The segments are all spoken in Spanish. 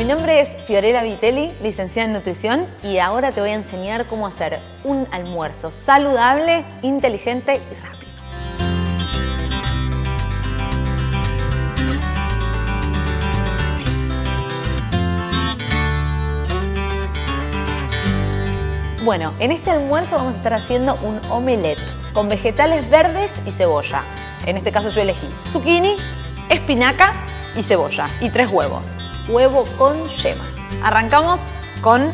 mi nombre es Fiorella Vitelli, licenciada en nutrición y ahora te voy a enseñar cómo hacer un almuerzo saludable, inteligente y rápido. Bueno, en este almuerzo vamos a estar haciendo un omelette con vegetales verdes y cebolla. En este caso yo elegí zucchini, espinaca y cebolla y tres huevos. Huevo con yema. Arrancamos con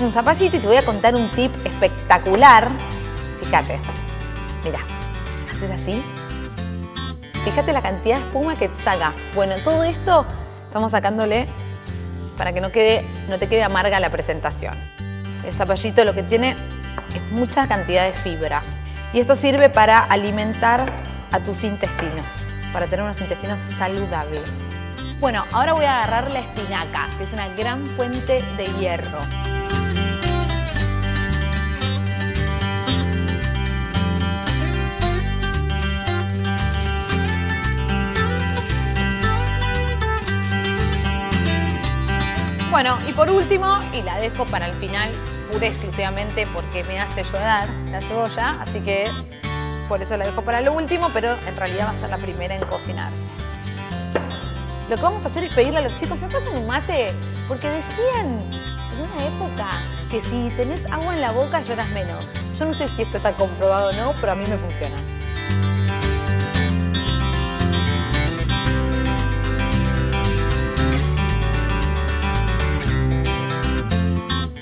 un zapallito y te voy a contar un tip espectacular. Fíjate, mira, haces así. Fíjate la cantidad de espuma que saca. Bueno, todo esto estamos sacándole para que no, quede, no te quede amarga la presentación. El zapallito lo que tiene es mucha cantidad de fibra y esto sirve para alimentar a tus intestinos, para tener unos intestinos saludables. Bueno, ahora voy a agarrar la espinaca, que es una gran fuente de hierro. Bueno, y por último, y la dejo para el final, pura exclusivamente porque me hace llorar la cebolla, así que por eso la dejo para lo último, pero en realidad va a ser la primera en cocinarse. Lo que vamos a hacer es pedirle a los chicos, ¿me pasan un mate? Porque decían en una época que si tenés agua en la boca lloras menos. Yo no sé si esto está comprobado o no, pero a mí me funciona.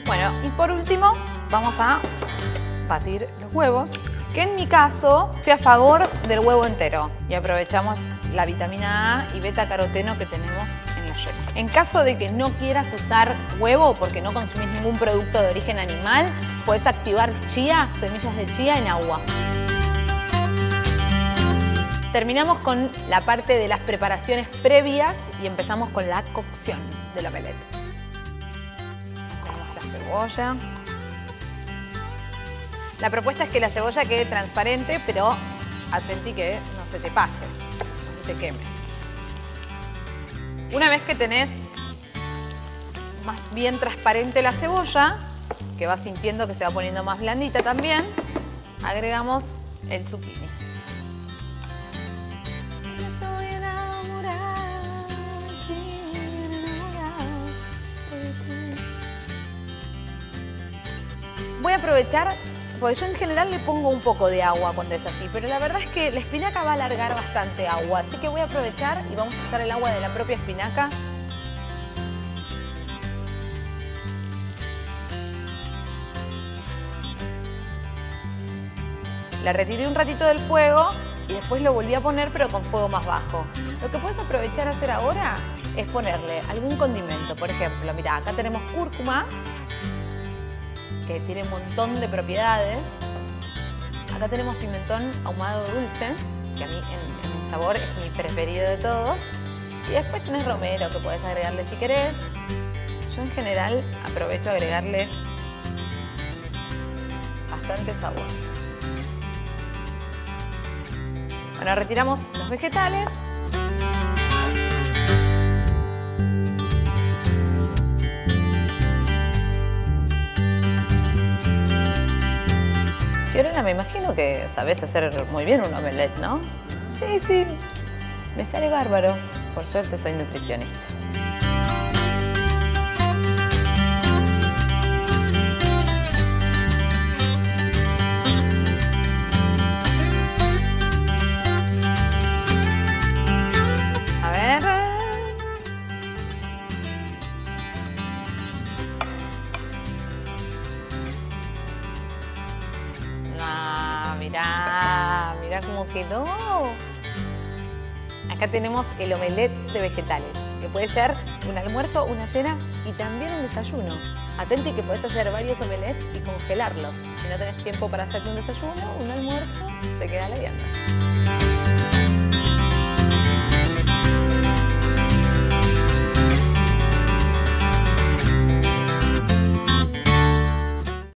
Bueno, y por último vamos a batir los huevos, que en mi caso estoy a favor del huevo entero y aprovechamos la vitamina A y beta caroteno que tenemos en la yema. En caso de que no quieras usar huevo porque no consumís ningún producto de origen animal, puedes activar chía, semillas de chía en agua. Terminamos con la parte de las preparaciones previas y empezamos con la cocción de la peleta. Ponemos la cebolla. La propuesta es que la cebolla quede transparente, pero atenti que no se te pase, no se te queme. Una vez que tenés más bien transparente la cebolla, que vas sintiendo que se va poniendo más blandita también, agregamos el zucchini. Voy a aprovechar, porque yo en general le pongo un poco de agua cuando es así, pero la verdad es que la espinaca va a alargar bastante agua, así que voy a aprovechar y vamos a usar el agua de la propia espinaca. La retiré un ratito del fuego y después lo volví a poner pero con fuego más bajo. Lo que puedes aprovechar a hacer ahora es ponerle algún condimento. Por ejemplo, mira, acá tenemos cúrcuma, que tiene un montón de propiedades. Acá tenemos pimentón ahumado dulce, que a mí en, en sabor es mi preferido de todos. Y después tenés romero, que puedes agregarle si querés. Yo en general aprovecho agregarle bastante sabor. Bueno, retiramos los vegetales. Me imagino que sabes hacer muy bien un omelette, ¿no? Sí, sí. Me sale bárbaro. Por suerte soy nutricionista. Mirá, mirá cómo quedó. Acá tenemos el omelette de vegetales, que puede ser un almuerzo, una cena y también un desayuno. Atenti que podés hacer varios omelettes y congelarlos. Si no tenés tiempo para hacerte un desayuno, un almuerzo, te queda la vianda.